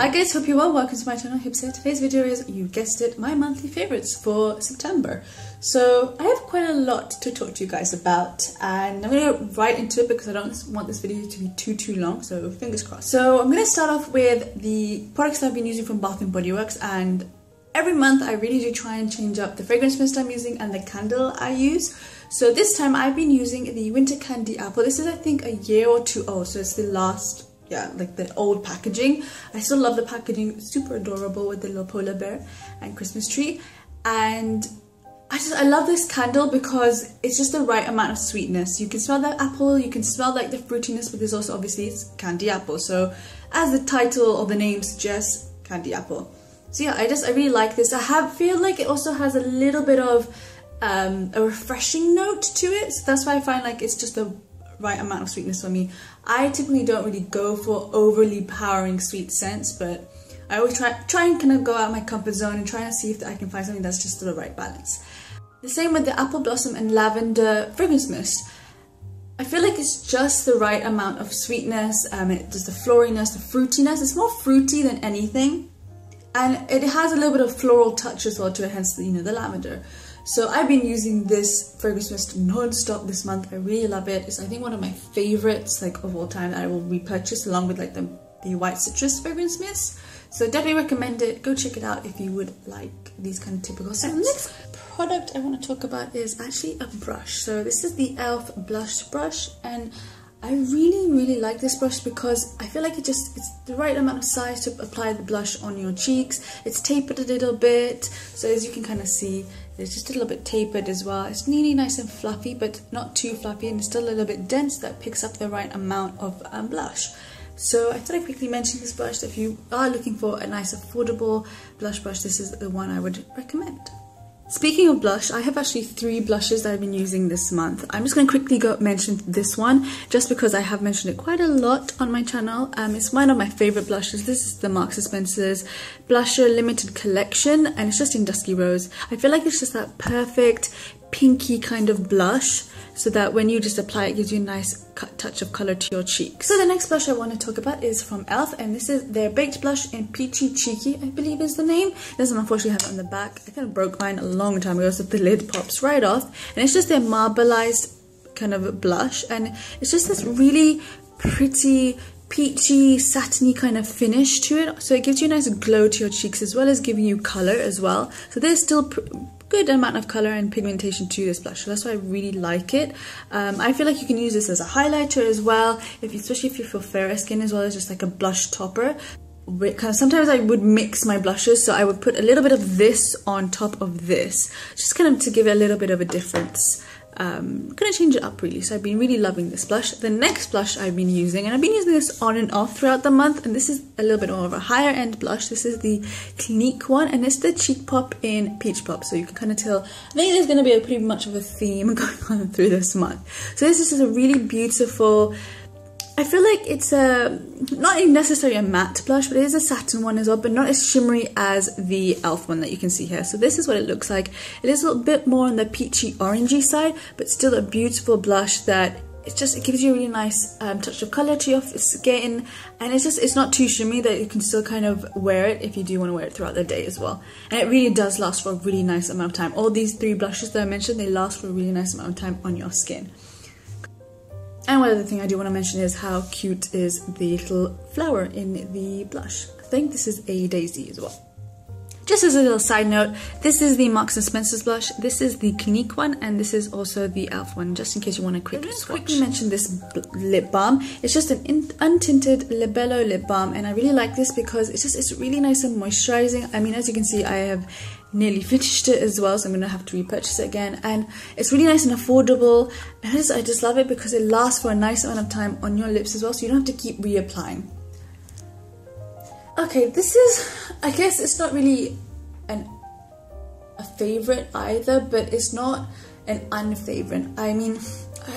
Hi guys, hope you're well. Welcome to my channel Hipset. Today's video is, you guessed it, my monthly favorites for September. So I have quite a lot to talk to you guys about and I'm going to right into it because I don't want this video to be too too long, so fingers crossed. So I'm going to start off with the products that I've been using from Bath & Body Works and every month I really do try and change up the fragrance mist I'm using and the candle I use. So this time I've been using the Winter Candy Apple. This is I think a year or two old, so it's the last yeah, like the old packaging. I still love the packaging, super adorable with the little polar bear and Christmas tree. And I just, I love this candle because it's just the right amount of sweetness. You can smell the apple, you can smell like the fruitiness, but there's also obviously it's candy apple. So as the title or the name suggests, candy apple. So yeah, I just, I really like this. I have feel like it also has a little bit of um, a refreshing note to it. So that's why I find like it's just the right amount of sweetness for me. I typically don't really go for overly powering sweet scents, but I always try try and kind of go out my comfort zone and try and see if I can find something that's just the right balance. The same with the apple blossom and lavender fragrance mist. I feel like it's just the right amount of sweetness, um, it, just the floriness, the fruitiness. It's more fruity than anything. And it has a little bit of floral touch as well to it, hence the, you know, the lavender. So I've been using this fragrance mist non-stop this month. I really love it. It's I think one of my favorites like of all time that I will repurchase along with like the, the white citrus fragrance mist. So definitely recommend it. Go check it out if you would like these kind of typical scents. The next product I want to talk about is actually a brush. So this is the e.l.f. blush brush and I really really like this brush because I feel like it just it's the right amount of size to apply the blush on your cheeks. It's tapered a little bit so as you can kind of see it's just a little bit tapered as well. It's really nice and fluffy but not too fluffy and it's still a little bit dense that picks up the right amount of um, blush. So I thought I'd quickly mention this brush. If you are looking for a nice affordable blush brush this is the one I would recommend Speaking of blush, I have actually three blushes that I've been using this month. I'm just going to quickly go mention this one just because I have mentioned it quite a lot on my channel. Um, it's one of my favorite blushes. This is the Marks & Spencer's Blusher Limited Collection and it's just in Dusky Rose. I feel like it's just that perfect pinky kind of blush so that when you just apply it, it gives you a nice touch of color to your cheeks. So the next blush I want to talk about is from e.l.f. and this is their Baked Blush in Peachy Cheeky, I believe is the name. doesn't unfortunately have it on the back. I kind of broke mine a long time ago so the lid pops right off and it's just their marbleized kind of blush and it's just this really pretty peachy satiny kind of finish to it so it gives you a nice glow to your cheeks as well as giving you color as well so there's still good amount of color and pigmentation to this blush so that's why I really like it. Um, I feel like you can use this as a highlighter as well if you, especially if you feel fairer skin as well as just like a blush topper. Sometimes I would mix my blushes so I would put a little bit of this on top of this just kind of to give it a little bit of a difference um, gonna change it up really. So I've been really loving this blush. The next blush I've been using and I've been using this on and off throughout the month and this is a little bit more of a higher end blush. This is the Clinique one and it's the Cheek Pop in Peach Pop. So you can kind of tell I think there's gonna be a pretty much of a theme going on through this month. So this is a really beautiful I feel like it's a not necessarily a matte blush, but it is a satin one as well, but not as shimmery as the e.l.f. one that you can see here. So this is what it looks like. It is a little bit more on the peachy orangey side, but still a beautiful blush that it just it gives you a really nice um, touch of color to your skin and it's just it's not too shimmery that you can still kind of wear it if you do want to wear it throughout the day as well and it really does last for a really nice amount of time all these three blushes that I mentioned they last for a really nice amount of time on your skin and one other thing I do want to mention is how cute is the little flower in the blush. I think this is a daisy as well. Just as a little side note, this is the Marks & Spencer's blush, this is the Clinique one, and this is also the e.l.f. one, just in case you want to quick quickly mention this lip balm. It's just an untinted Labello lip balm, and I really like this because it's just it's really nice and moisturizing. I mean, as you can see, I have nearly finished it as well so I'm gonna have to repurchase it again. And it's really nice and affordable. Just, I just love it because it lasts for a nice amount of time on your lips as well so you don't have to keep reapplying. Okay this is I guess it's not really an a favorite either but it's not an unfavorite I mean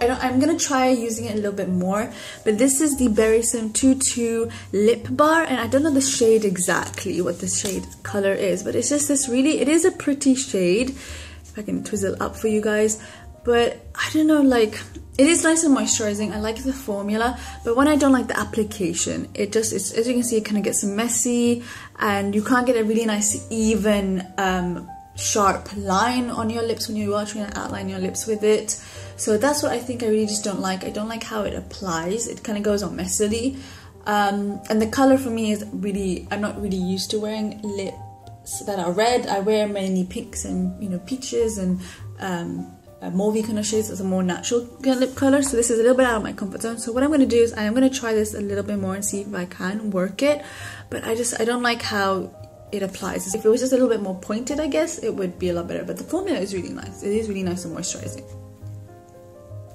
I am gonna try using it a little bit more but this is the Berrisom 22 lip bar and I don't know the shade exactly what the shade color is but it's just this really it is a pretty shade if I can twizzle up for you guys but I don't know like it is nice and moisturizing. I like the formula, but when I don't like the application, it just, it's, as you can see, it kind of gets messy and you can't get a really nice, even, um, sharp line on your lips when you are trying to outline your lips with it. So that's what I think I really just don't like. I don't like how it applies. It kind of goes on messily. Um, and the color for me is really, I'm not really used to wearing lips that are red. I wear mainly pinks and, you know, peaches and um, uh, mauvey kind of shades as a more natural lip color so this is a little bit out of my comfort zone so what I'm going to do is I'm going to try this a little bit more and see if I can work it but I just I don't like how it applies if it was just a little bit more pointed I guess it would be a lot better but the formula is really nice it is really nice and moisturizing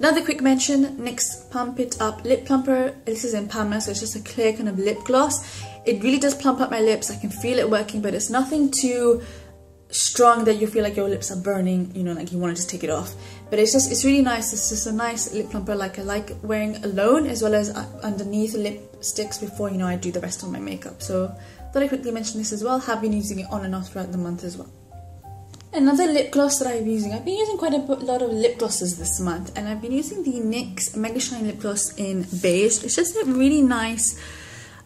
Another quick mention, NYX Pump It Up Lip Plumper. This is in Pamela, so it's just a clear kind of lip gloss. It really does plump up my lips. I can feel it working, but it's nothing too strong that you feel like your lips are burning, you know, like you want to just take it off. But it's just, it's really nice. It's just a nice lip plumper like I like wearing alone as well as uh, underneath lipsticks before, you know, I do the rest of my makeup. So thought I quickly mention this as well. Have been using it on and off throughout the month as well. Another lip gloss that I've been using, I've been using quite a lot of lip glosses this month and I've been using the NYX Mega Shine Lip Gloss in beige. It's just a really nice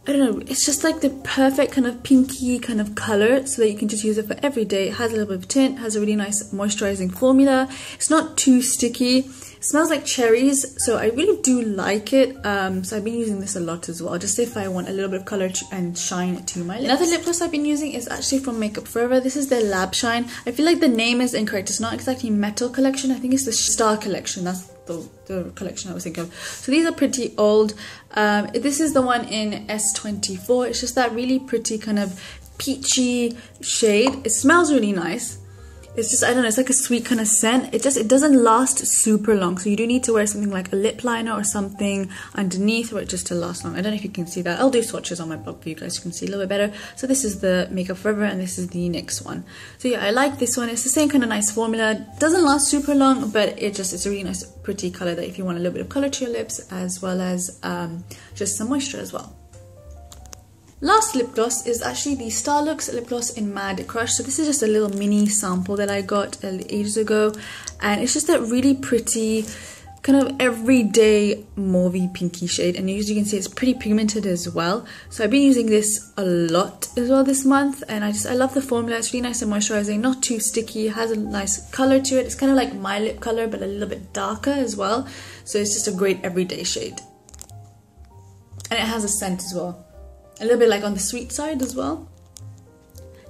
I don't know, it's just like the perfect kind of pinky kind of color so that you can just use it for every day. It has a little bit of tint, has a really nice moisturizing formula. It's not too sticky. It smells like cherries, so I really do like it. Um, so I've been using this a lot as well, just if I want a little bit of color and shine to my lips. Another lip gloss I've been using is actually from Makeup Forever. This is their Lab Shine. I feel like the name is incorrect. It's not exactly Metal Collection. I think it's the Star Collection. That's the, the collection I was thinking of. So these are pretty old. Um, this is the one in S24. It's just that really pretty kind of peachy shade. It smells really nice it's just I don't know it's like a sweet kind of scent. It just it doesn't last super long. So you do need to wear something like a lip liner or something underneath for it just to last long. I don't know if you can see that. I'll do swatches on my blog for you guys. You can see a little bit better. So this is the Makeup Forever and this is the NYX one. So yeah I like this one. It's the same kind of nice formula. It doesn't last super long but it just it's a really nice pretty color that if you want a little bit of color to your lips as well as um, just some moisture as well Last lip gloss is actually the Starlooks lip gloss in Mad Crush. So this is just a little mini sample that I got ages ago. And it's just that really pretty kind of everyday mauvey pinky shade. And as you can see it's pretty pigmented as well. So I've been using this a lot as well this month. And I just I love the formula. It's really nice and moisturizing. Not too sticky. Has a nice color to it. It's kind of like my lip color but a little bit darker as well. So it's just a great everyday shade. And it has a scent as well a little bit like on the sweet side as well.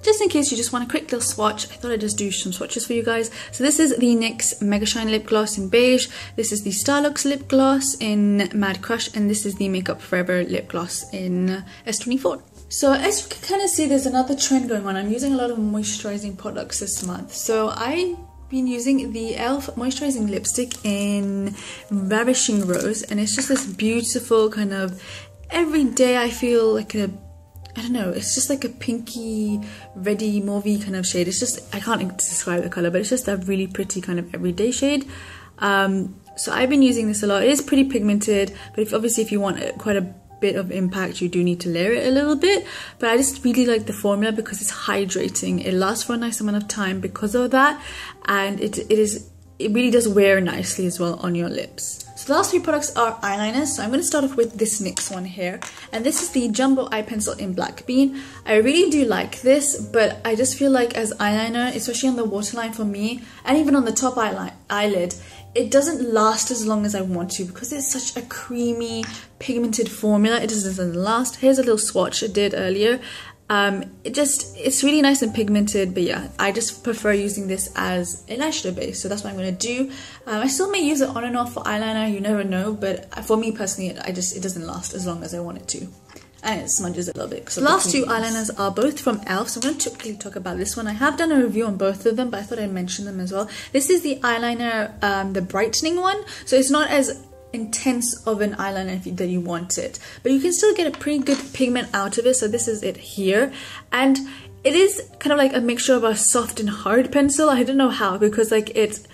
Just in case you just want a quick little swatch, I thought I'd just do some swatches for you guys. So this is the NYX Mega Shine Lip Gloss in beige. This is the Starlooks Lip Gloss in Mad Crush. And this is the Makeup Forever Lip Gloss in S24. So as you can kind of see, there's another trend going on. I'm using a lot of moisturizing products this month. So I've been using the e.l.f. moisturizing lipstick in Ravishing Rose and it's just this beautiful kind of every day I feel like a I don't know, it's just like a pinky, reddy, mauvey kind of shade. It's just, I can't describe the color, but it's just a really pretty kind of everyday shade. Um, so I've been using this a lot. It is pretty pigmented, but if obviously if you want quite a bit of impact, you do need to layer it a little bit. But I just really like the formula because it's hydrating. It lasts for a nice amount of time because of that. And it, it is, it really does wear nicely as well on your lips. So the last three products are eyeliners. So I'm going to start off with this NYX one here. And this is the Jumbo Eye Pencil in Black Bean. I really do like this, but I just feel like as eyeliner, especially on the waterline for me, and even on the top eyelid, it doesn't last as long as I want to because it's such a creamy, pigmented formula. It doesn't last. Here's a little swatch I did earlier. Um, it just, it's really nice and pigmented, but yeah, I just prefer using this as an eyeshadow base, so that's what I'm going to do. Um, I still may use it on and off for eyeliner, you never know, but for me personally, I just, it doesn't last as long as I want it to. And it smudges a little bit. The last two eyeliners are both from e.l.f. So I'm going to quickly talk about this one. I have done a review on both of them, but I thought I'd mention them as well. This is the eyeliner, um, the brightening one. So it's not as intense of an eyeliner that you want it. But you can still get a pretty good pigment out of it so this is it here. And it is kind of like a mixture of a soft and hard pencil. I don't know how because like it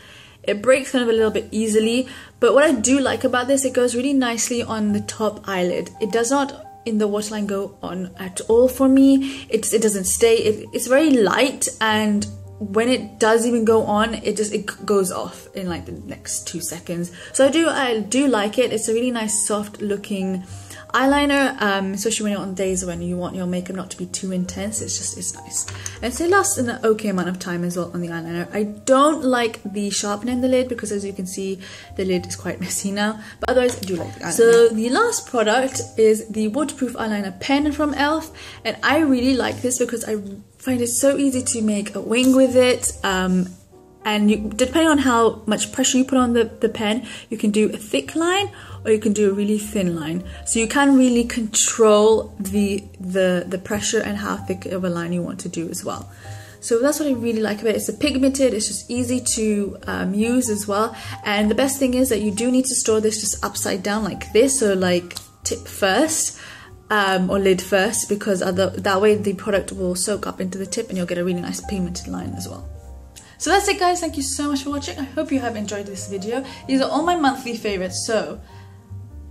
it breaks kind of a little bit easily. But what I do like about this it goes really nicely on the top eyelid. It does not in the waterline go on at all for me. It's, it doesn't stay. It, it's very light and when it does even go on it just it goes off in like the next two seconds. So I do I do like it. It's a really nice soft looking eyeliner um, especially when you're on days when you want your makeup not to be too intense. It's just it's nice. And so it lasts an okay amount of time as well on the eyeliner. I don't like the sharpening the lid because as you can see the lid is quite messy now. But otherwise I do like the eyeliner. so the last product is the waterproof eyeliner pen from e.l.f. and I really like this because I find it so easy to make a wing with it um, and you, depending on how much pressure you put on the, the pen you can do a thick line or you can do a really thin line so you can really control the the the pressure and how thick of a line you want to do as well so that's what I really like about it. It's a pigmented, it's just easy to um, use as well. And the best thing is that you do need to store this just upside down like this, so like tip first um, or lid first because other, that way the product will soak up into the tip and you'll get a really nice pigmented line as well. So that's it guys, thank you so much for watching. I hope you have enjoyed this video. These are all my monthly favorites, so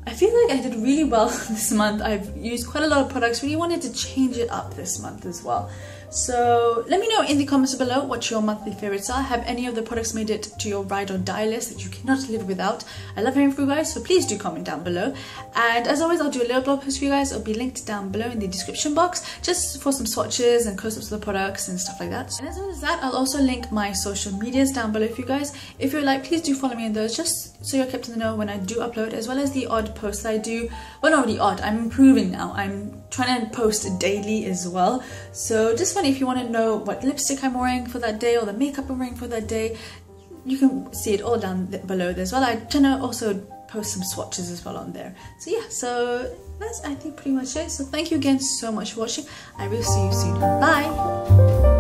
I feel like I did really well this month. I've used quite a lot of products, really wanted to change it up this month as well. So let me know in the comments below what your monthly favorites are. Have any of the products made it to your ride or die list that you cannot live without? I love hearing from you guys, so please do comment down below. And as always, I'll do a little blog post for you guys. It'll be linked down below in the description box, just for some swatches and close-ups of the products and stuff like that. And as well as that, I'll also link my social medias down below for you guys. If you're like, please do follow me in those, just so you're kept in the know when I do upload, as well as the odd posts I do. Well, not really odd, I'm improving now. I'm trying to post daily as well. So just if you want to know what lipstick I'm wearing for that day or the makeup I'm wearing for that day, you can see it all down below there as well. I tend to also post some swatches as well on there. So yeah, so that's I think pretty much it. So thank you again so much for watching. I will see you soon. Bye!